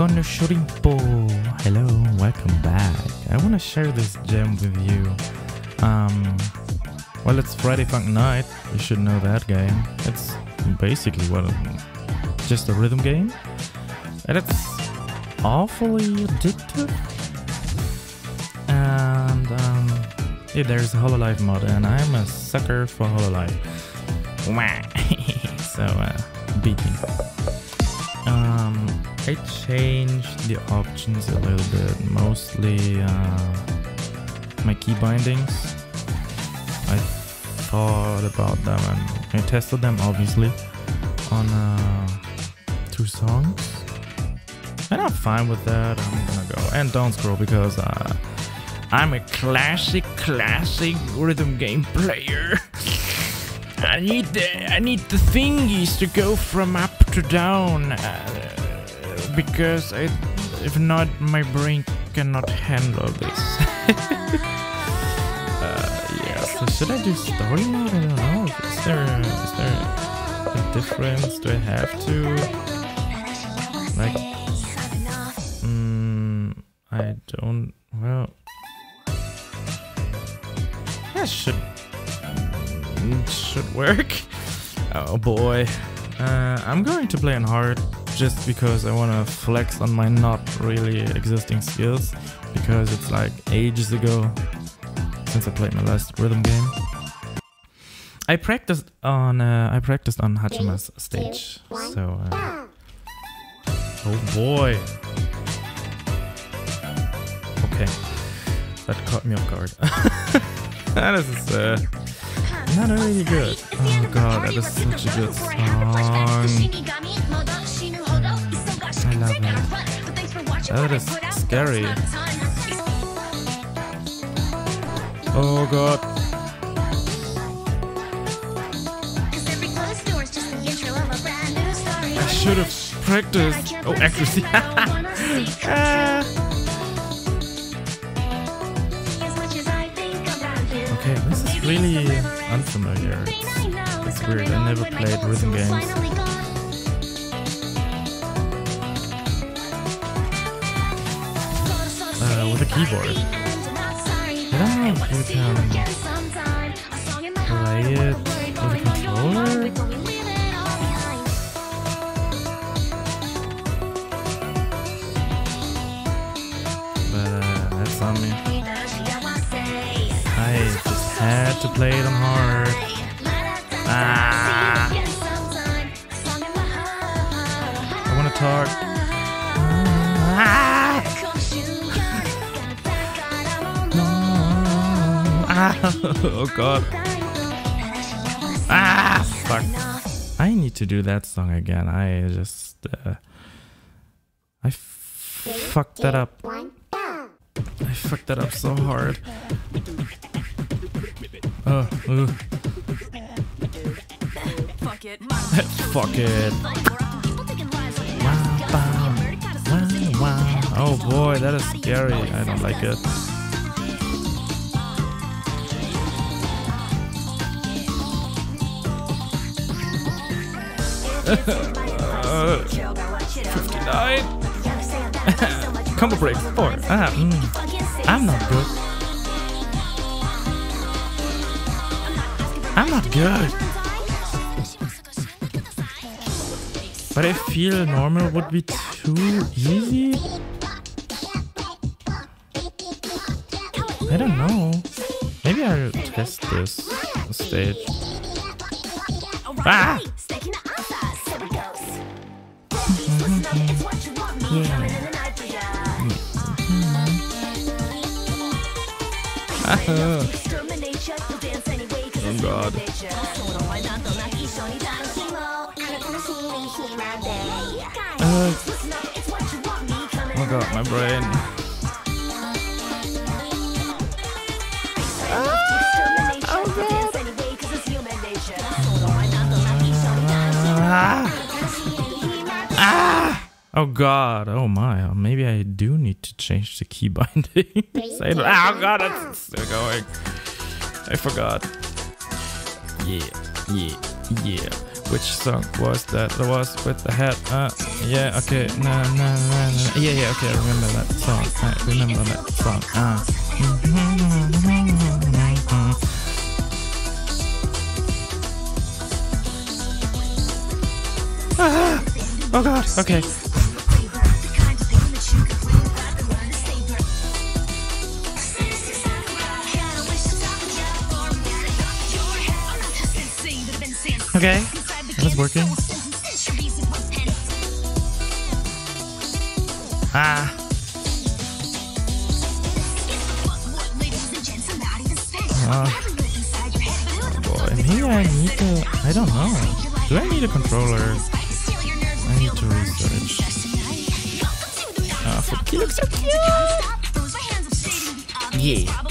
con Shrimpo. Hello, welcome back. I want to share this gem with you. Um, well, it's Friday Funk Night. You should know that game. It's basically what, just a rhythm game, and it's awfully addictive. And um, yeah, there's a Hololive mod, and I'm a sucker for Hololive. so uh, beat me. Um, I changed the options a little bit, mostly uh, my key bindings. I thought about them and I tested them obviously on uh, two songs. And I'm fine with that. I'm gonna go and don't scroll because uh, I'm a classic, classic rhythm game player. I need the I need the thingies to go from up to down uh, because I, if not, my brain cannot handle this. uh, yeah. So should I do story mode? I don't know. Is there is there a difference? Do I have to like? Mm, I don't. Well, that should mm, should work. Oh boy. Uh, I'm going to play on hard just because I want to flex on my not really existing skills because it's like ages ago since I played my last rhythm game. I practiced on uh, I practiced on Hachama's stage, so uh, oh boy. Okay, that caught me off guard. this is uh, not really good. Oh god, that is such a good song. It. That is scary. Oh god. I should have practiced. Oh, accuracy. Okay, this is really unfamiliar. It's weird. I never played rhythm games. A keyboard. I don't know if you play it with a controller. But uh, that's on me. I just had to play it on hard. oh god. Ah, fuck. I need to do that song again. I just, uh, I f- fucked that up. I fucked that up so hard. Oh, ooh. Fuck it. Fuck it. Wow, wow, wow. Oh boy, that is scary. I don't like it. Uh, 59. Combo break. Four. Ah, mm. I'm not good. I'm not good. But I feel normal would be too easy. I don't know. Maybe I'll test this stage. Ah! Oh god. Uh, oh god, my brain. Ah! Ah! Oh god, oh my, oh, maybe I do need to change the key binding. Say it. Oh god, it's still going. I forgot. Yeah, yeah, yeah. Which song was that? That was with the hat. Uh, yeah, okay. Nah, nah, nah, nah. Yeah, yeah, okay. I remember that song. I remember that song. Uh. Ah! Oh god, okay. Okay, that's working. Ah. Oh boy, maybe I need to. I don't know. Do I need a controller? I need to research. Ah, uh, he looks so cute. Yeah.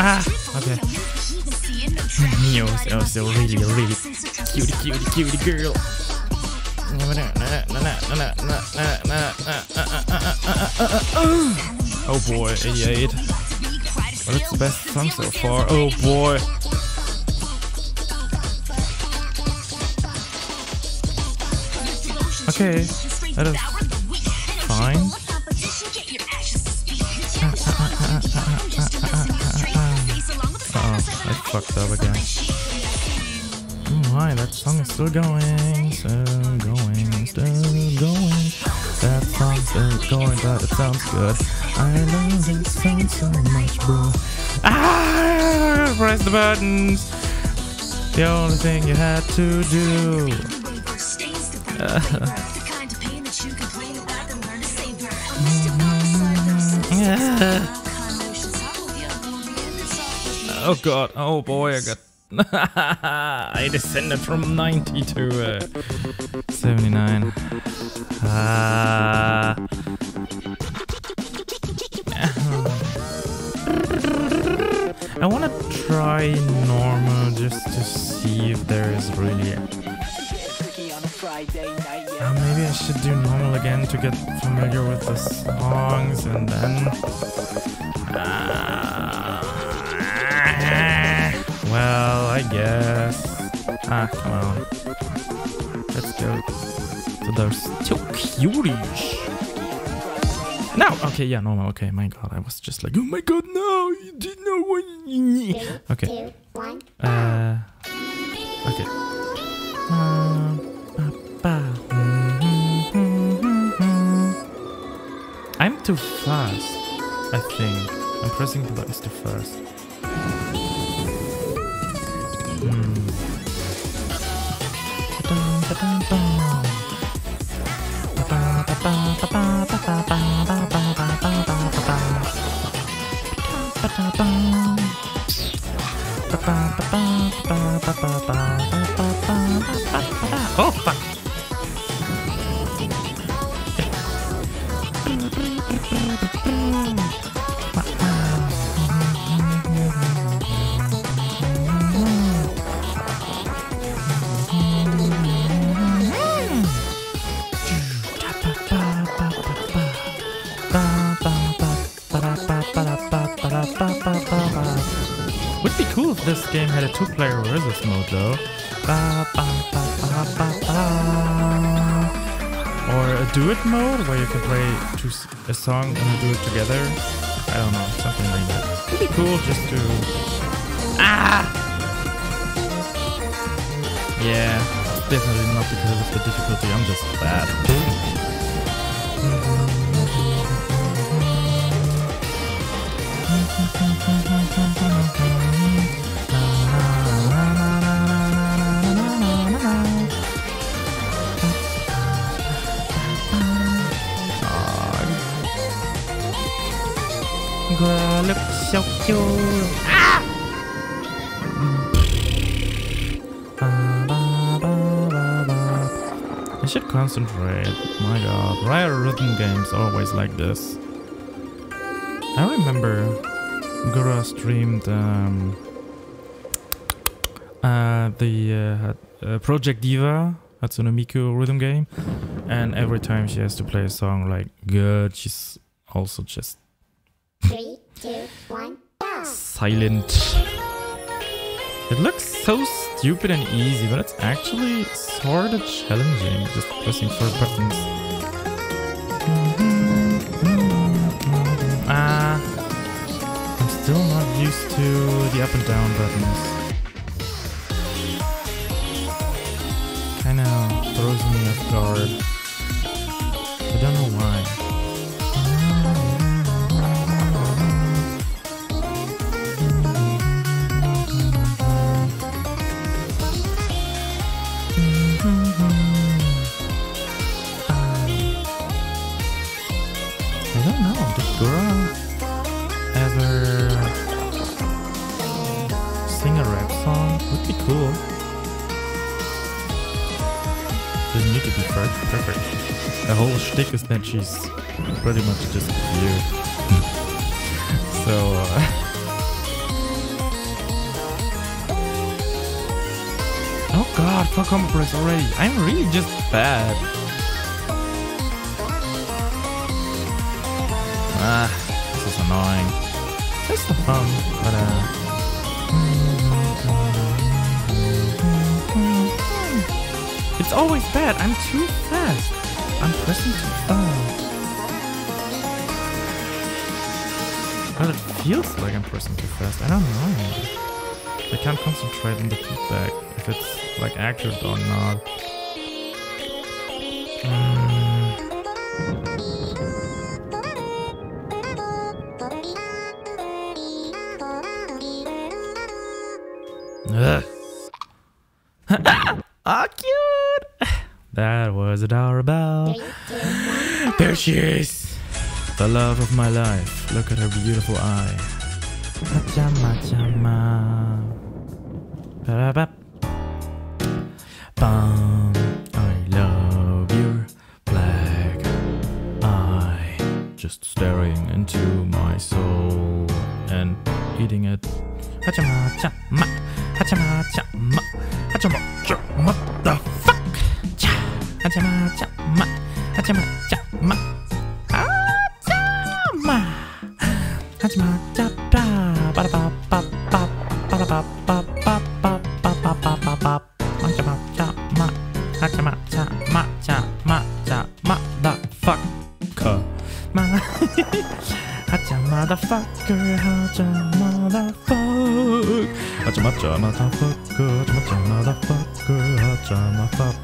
Ah, okay. Neo is also really, really cutie, cutie, cutie girl. Oh boy, 88. Well, it's the best song so far. Oh boy. Okay, that is fine. Fucked up again. That song is still going, still going, still going. That song's still going, but it sounds good. I love that song so much, bro. Ah! Press the buttons. The only thing you had to do. yeah. Oh god, oh boy, I got... I descended from 90 to uh, 79. Ah. I want to try normal just to see if there is really... Uh, maybe I should do normal again to get familiar with the songs and then... Uh, well, I guess. Ah, come on. Let's go to those two cuties. No! Okay, yeah, normal. Okay, my god, I was just like, oh my god, no! You didn't know what you need. Okay. Uh. Okay. Uh, I'm too fast, I think. I'm pressing the buttons too fast. Though. Ba, ba, ba, or a duet mode where you can play a song and do it together. I don't know, something like that. Would be cool just to... Ah! Yeah, definitely not because of the difficulty, I'm just bad. Ah! I should concentrate. My god, Riot rhythm games always like this. I remember Gura streamed um, uh, the uh, uh, Project Diva Hatsune Miku rhythm game, and every time she has to play a song like good, she's also just two, one, go! silent. It looks so stupid and easy, but it's actually sort of challenging, just pressing four buttons. Ah, I'm still not used to the up and down buttons. Kinda throws me off guard. Is that she's pretty much just here. so. Uh, oh god, fuck breaks already. I'm really just bad. Ah, this is annoying. It's the fun, but uh. It's always bad. I'm too fast. I'm pressing too fast. But it feels like I'm pressing too fast. I don't know. I can't concentrate on the feedback if it's like accurate or not. Mm. Ugh. Ah, cute! That was adorable. There she is! The love of my life. Look at her beautiful eye. Pajama, jama. Ba-da-bap. Bum. I love your black eye. Just staring into my soul and eating it. Hachama, chama. Hachama, chama. Hachama, chama. What the fuck? Cha. Hachama, chama. Hachama, chama. Girl, how's your motherfucker? How's your motherfucker? How's your motherfucker? How's your motherfucker?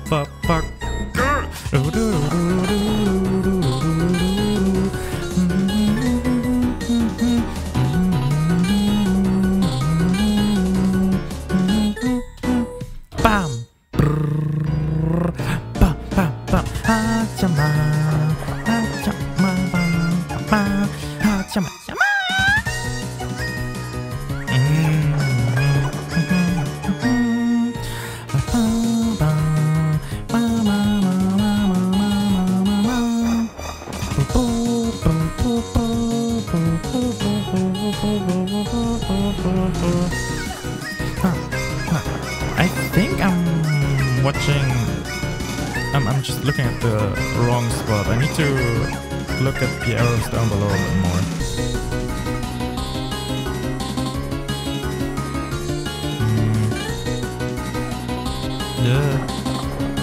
Watching. I'm, I'm just looking at the wrong spot. I need to look at the arrows down below a bit more. Hmm. Yeah.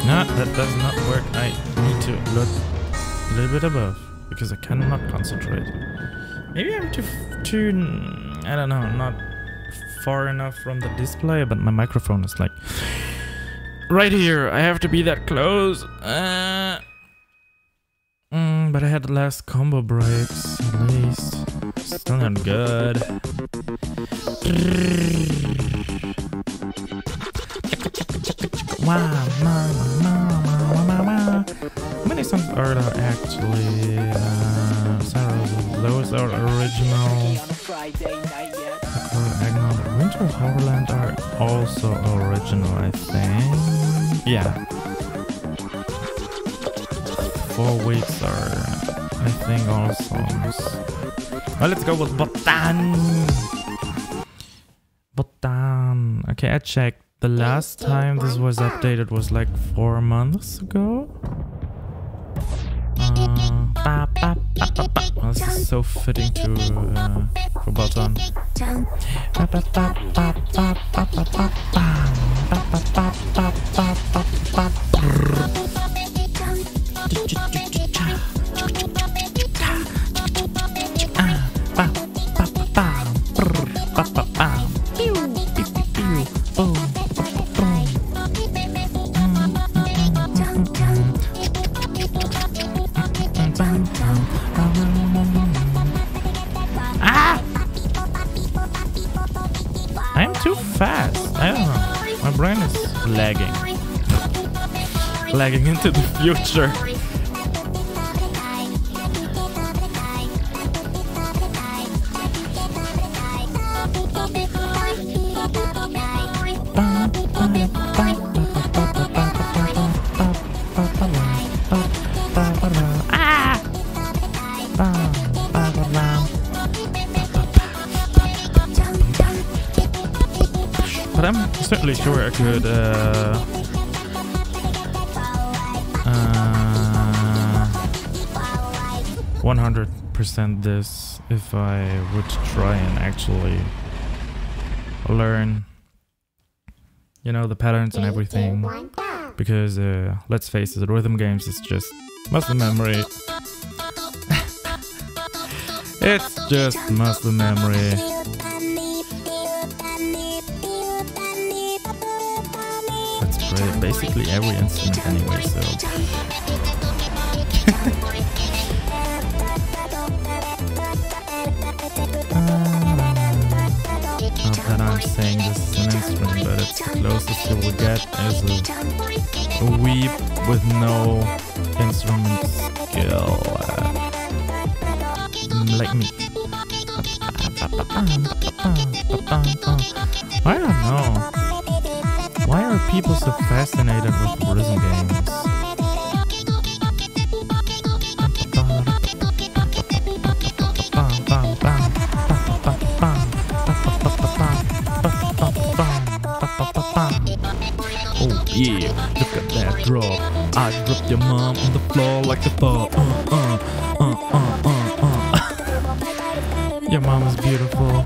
No, that does not work. I need to look a little bit above because I cannot concentrate. Maybe I'm too, too, I don't know, not far enough from the display, but my microphone is like right here. I have to be that close. Uh, mm, but I had less combo breaks at least. Still not good. Many songs are there actually? Uh, several. Those are original. Winter Horrorland are also original, I think. Yeah. Four weeks are, I think, all songs. Well, let's go with Botan. Botan. Okay, I checked. The last time this was updated was like four months ago. Uh, ba, ba, Well, this is so fitting to uh, for Botan. Lagging into the future. But I'm certainly sure I could uh, 100% this if I would try and actually learn, you know, the patterns and everything. Because uh, let's face it, rhythm games is just muscle memory. it's just muscle memory. That's great. Basically every instrument anyway, so. Closest you will get is a, weep with no instrument skill. Like me. I don't know. Why are people so fascinated with rhythm games? Drop. I dropped your mom on the floor like the fall. Uh, uh, uh, uh, uh, uh. your mom is beautiful.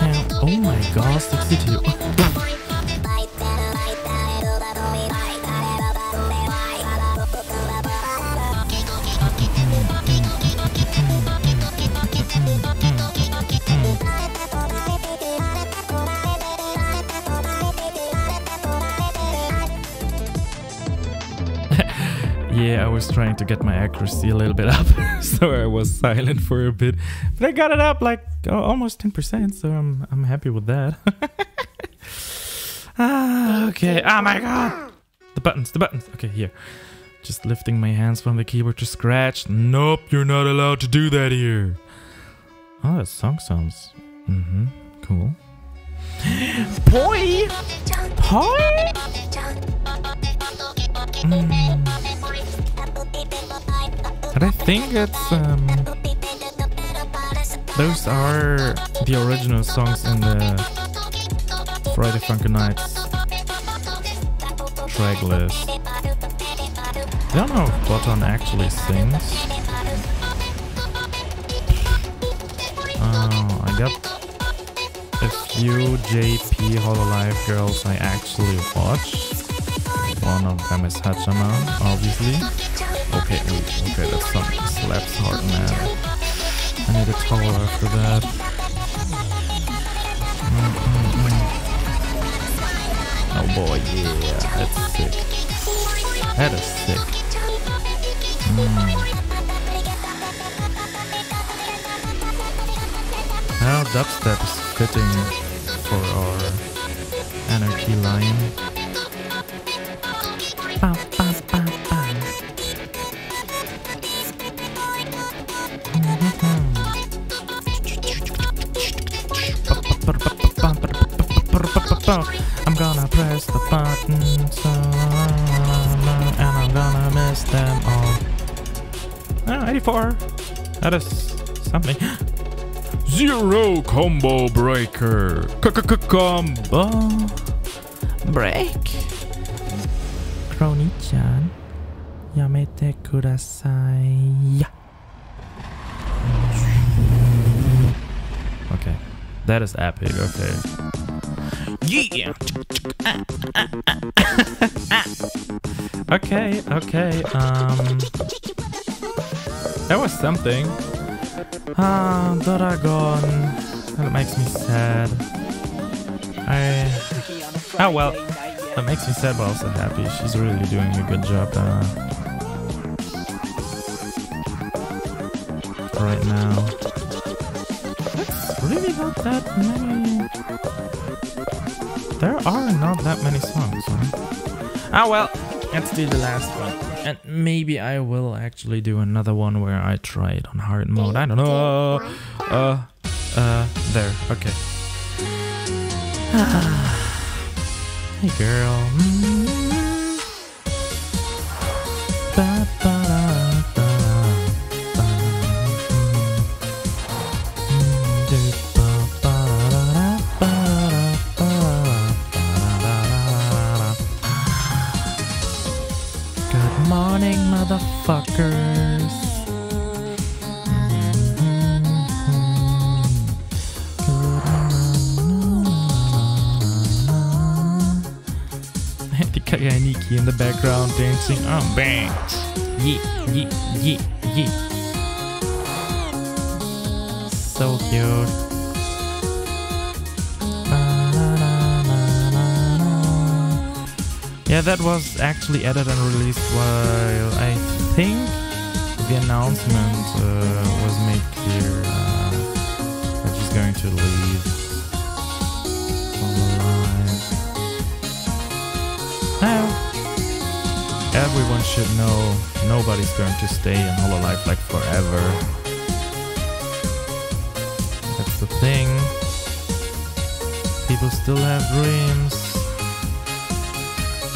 And, oh my god, 62. Was trying to get my accuracy a little bit up, so I was silent for a bit. But I got it up like almost 10%, so I'm I'm happy with that. ah, okay. Oh my god. The buttons, the buttons. Okay, here. Just lifting my hands from the keyboard to scratch. Nope, you're not allowed to do that here. Oh, that song sounds mm-hmm. Cool. Boy! Boy! Mm. But I think it's um those are the original songs in the Friday Funky Nights track list. I don't know if Botan actually sings. Oh, I got a few JP Hololive girls I actually watch. One of them is Hachaman, obviously. Okay, okay, that slaps hard, man. I need a tower after that. Mm, mm, mm. Oh boy, yeah, that's sick. That is sick. Mm. Now dubstep is fitting for our anarchy line. Bam, That is something. Zero combo breaker. C-c-c-combo break. Crony-chan. Yamete kudasai. Okay. That is epic, okay. Yeah! okay, okay, um... That was something. Ah, Doragon. That makes me sad. I... Oh well, that makes me sad but also happy. She's really doing a good job uh, right now. It's really not that many... There are not that many songs, huh? Ah well, let's do the last one. And maybe I will actually do another one where I try it on hard mode. I don't know. Uh, uh, there. Okay. hey, girl. On banks. Yeah, yeah, yeah, yeah. So cute. Yeah, that was actually added and released while I think the announcement uh, was made clear uh, that she's going to leave everyone should know nobody's going to stay in Hololive like forever. That's the thing. People still have dreams.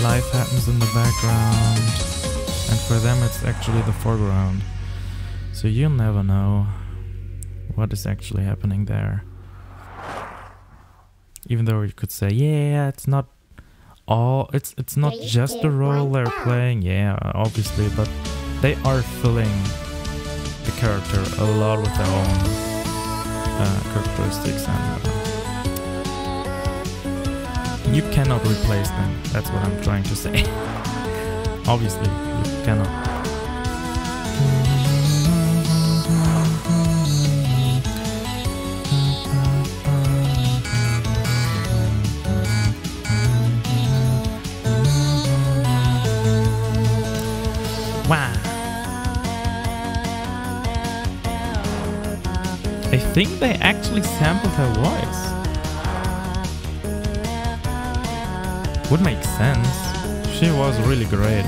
Life happens in the background, and for them it's actually the foreground. So you'll never know what is actually happening there. Even though you could say, yeah, it's not all it's it's not just the role they're playing, yeah, obviously, but they are filling the character a lot with their own uh, characteristics and uh, you cannot replace them. That's what I'm trying to say. Obviously, you cannot. Think they actually sampled her voice. Would make sense. She was really great.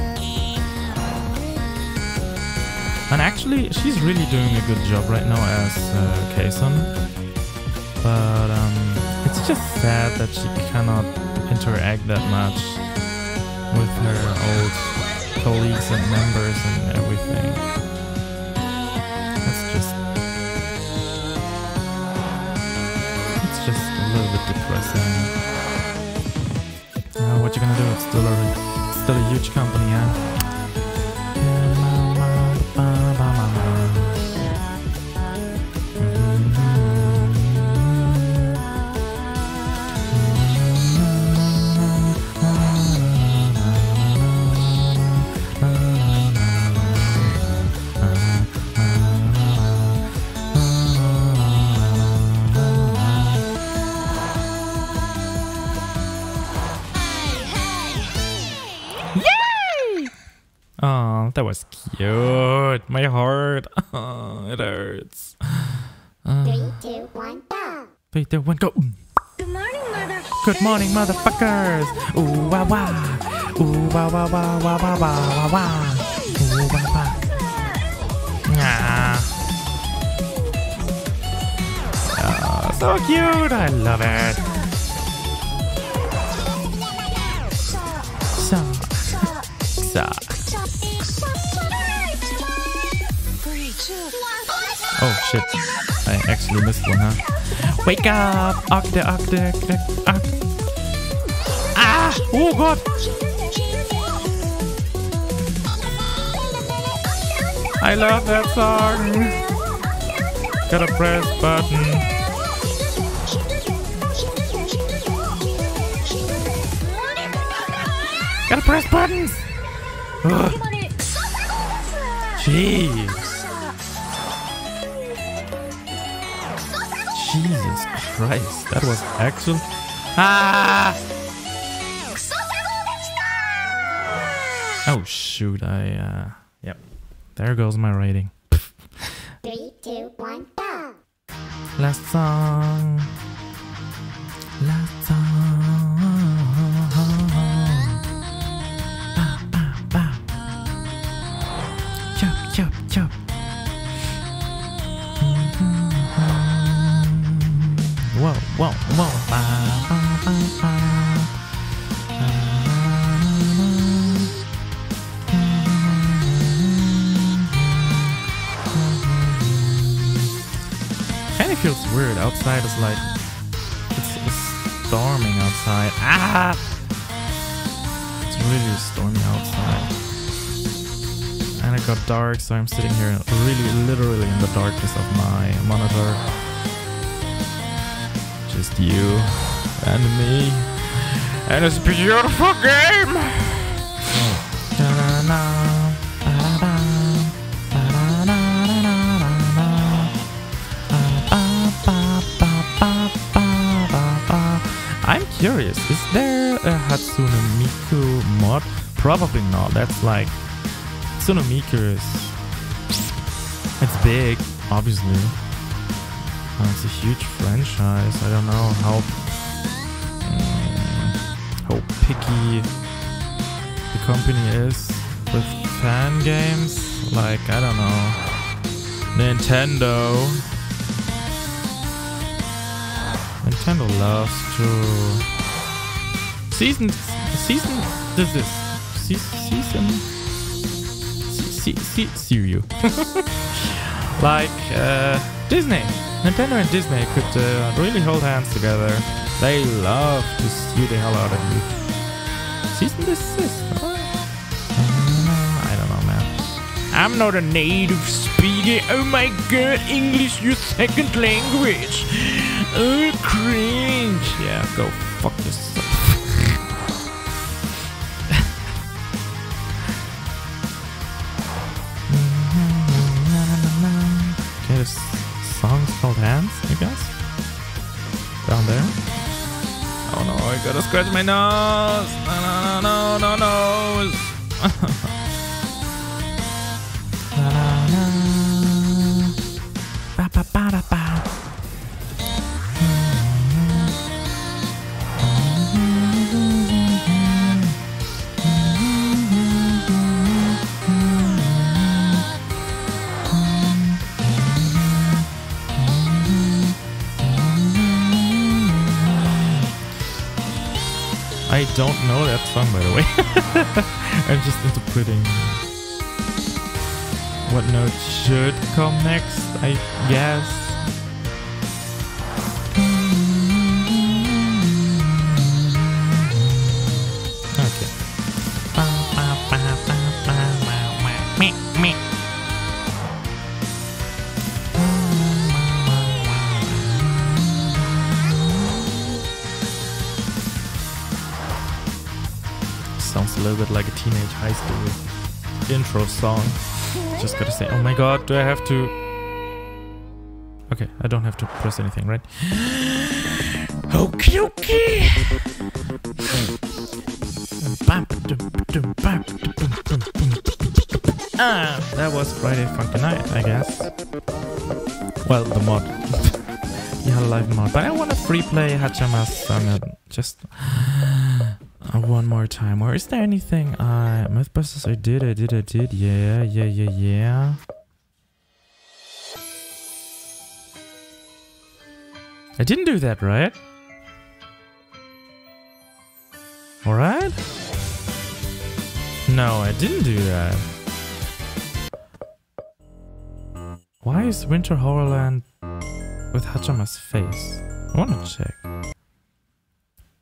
And actually, she's really doing a good job right now as uh, Kson. But um, it's just sad that she cannot interact that much with her old colleagues and members and everything. Uh, what you gonna do? It's still a still a huge company, huh? Cute. My heart. Oh, it hurts. Uh, Three, two, one, go. three, two, one, go. Good morning, mother. Good morning, motherfuckers. Ooh, wah, wah. Ooh, wah, wah, wah, wah, wah, wah, wah, wah. Ooh, wah, wah. Ah. Oh, so cute. I love it. So, so. Oh shit. I actually missed one, huh? Wake up! Octa, octa, octa. Ah! Oh god! I love that song. Gotta press button. Gotta press buttons. Ugh. Jeez. Christ. That was actual. Ah! Oh shoot, I uh yep. There goes my rating. Three, two, one, go. Last song. Whoa, whoa. Ba, ba, ba, ba. Kind of feels weird. Outside is like it's, it's storming outside. Ah! It's really stormy outside. And it got dark, so I'm sitting here really, literally in the darkness of my monitor. Just you and me. And it's a beautiful game! I'm curious, is there a Hatsune Miku mod? Probably not. That's like Hatsune Miku is it's big, obviously. Uh, it's a huge franchise. I don't know how mm, how picky the company is with fan games. Like I don't know, Nintendo. Nintendo loves to season season this is se- season se- se- Sirio like uh, Disney. Nintendo and Disney could uh, really hold hands together. They love to sue the hell out of you. Season desist? Uh, I don't know man. I'm not a native speaker oh my god English your second language. Oh, cringe. Yeah, go scratch my nose. No, no, no, no, no, don't know that song, by the way. I'm just interpreting what note should come next, I guess. Little bit like a teenage high school intro song. Just gotta say, oh my god, do I have to? Okay, I don't have to press anything, right? Okay, okay. Ah, that was Friday Funky Night, I guess. Well, the mod. yeah, live mod. But I want to free play Hachama's uh, just one more time. Or is there anything? Uh, Mythbusters, I did, I did, I did. Yeah, yeah, yeah, yeah. I didn't do that, right? Alright? No, I didn't do that. Why is Winter Horrorland with Hachama's face? I wanna check.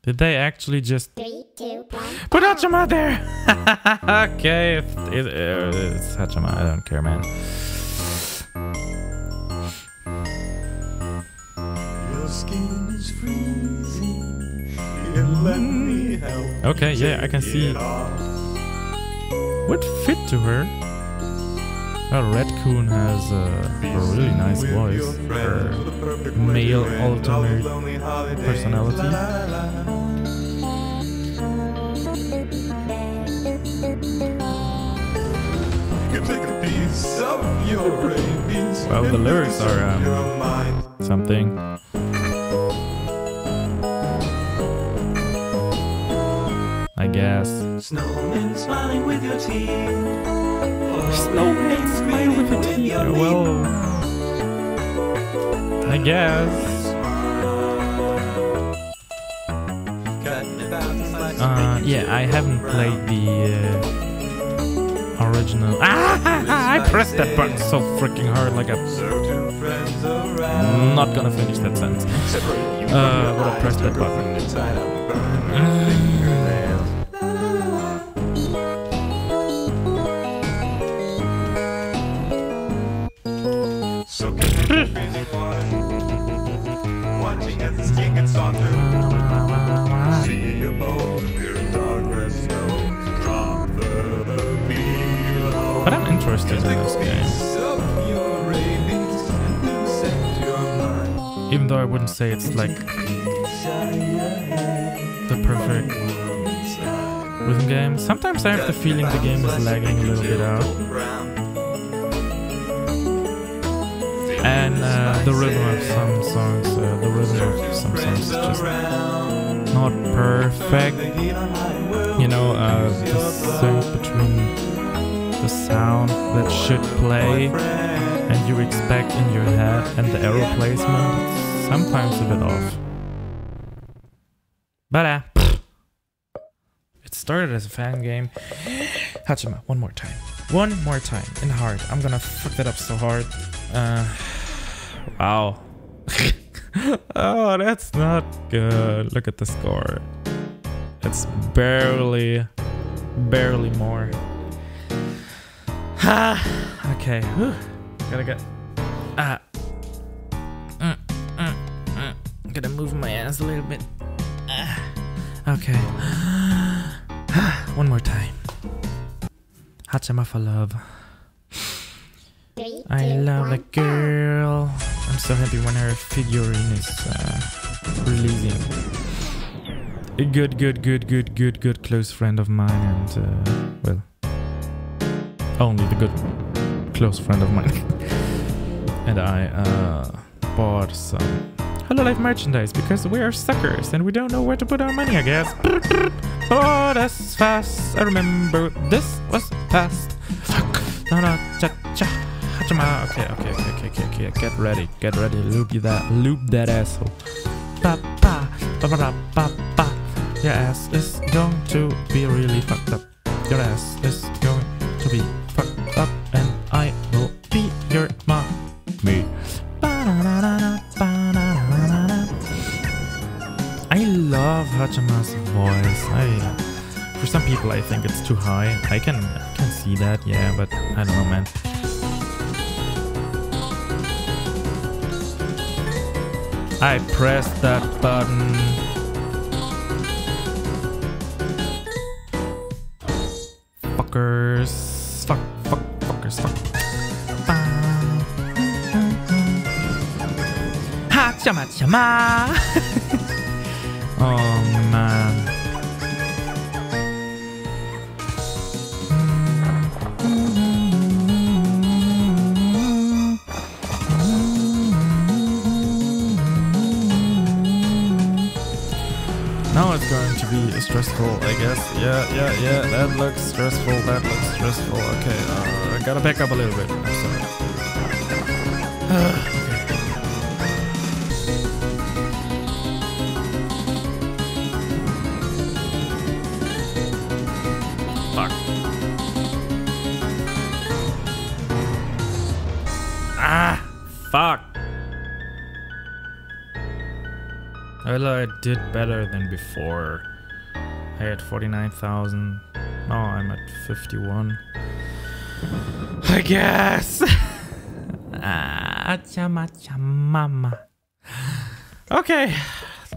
Did they actually just Three, two, one. put Hachama there? okay, if it, uh, it's Hachama, I don't care, man. Your skin is freezing. Let me help. Okay, yeah, I can see what fit to her. Well, Red Coon has uh, a really nice voice your friends for with a perfect male winter and all alternate lonely personality. Well, the lyrics are, um, something. I guess. Snowman smiling with your teeth. Snowman smiling with your teeth. your Well, I guess. Uh, yeah, I haven't played the uh, original. Ah! I pressed that button so freaking hard, like I'm friends around. not gonna finish that sentence. Uh, but I pressed that button. So even though I wouldn't say it's like the perfect rhythm game. Sometimes I have the feeling the game is lagging a little bit out, and uh, the rhythm of some songs, uh, the rhythm of some songs is just not perfect. You know, uh, the sync between the sound that should play and you expect in your head and the arrow placement, sometimes a bit off. But uh, it started as a fan game. Hachama, one more time. One more time. In hard. I'm gonna fuck that up so hard. Uh, wow. oh, that's not good. Look at the score. It's barely, barely more. Ha! okay. Whew. Gotta get. Ah. Mm, mm, mm. Gotta move my ass a little bit. Ah. Okay. One more time. Hachama for love. Three, I two, love one, that girl. I'm so happy when her figurine is uh, releasing. A good, good, good, good, good, good close friend of mine, and uh, well, only the good close friend of mine. and I uh, bought some Hololive merchandise because we are suckers and we don't know where to put our money, I guess. Oh, that's fast. I remember this was past. Fuck. No, no, cha cha. Okay, okay, okay, okay, okay, okay. Get ready, get ready. Loop you that, loop that asshole. Ba ba ba ba ba ba. Your ass is going to be really fucked up. Your ass is going to be for some people, I think it's too high. I can, I can see that, yeah, but I don't know, man. I pressed that button. Fuckers. Fuck, fuck, fuckers, fuck. Ha, chama, guess. Yeah, yeah, yeah. That looks stressful. That looks stressful. Okay, uh, I gotta back up a little bit. I'm sorry. Fuck. Ah, fuck. Well, I did better than before. I had 49,000. Now I'm at 51. I guess. Ah, chama chamama. Okay,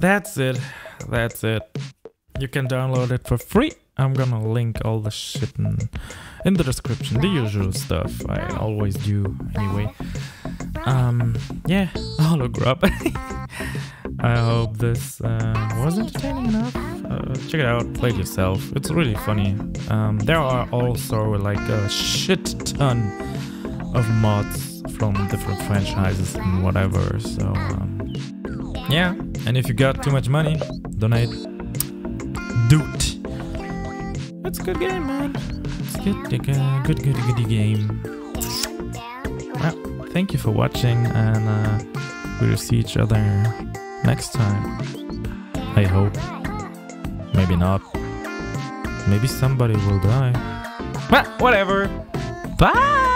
that's it. That's it. You can download it for free. I'm gonna link all the shit in, in the description. The usual stuff I always do anyway. Um, yeah, holograph. I hope this uh, was entertaining enough. Uh, check it out, play it yourself. It's really funny. Um, there are also like a shit ton of mods from different franchises and whatever. So um, yeah, and if you got too much money, donate. Do it. It's a good game, man. It's good, good, good, good, good game. Well, thank you for watching, and uh, we'll see each other next time. I hope. Maybe not. Maybe somebody will die. But whatever. Bye.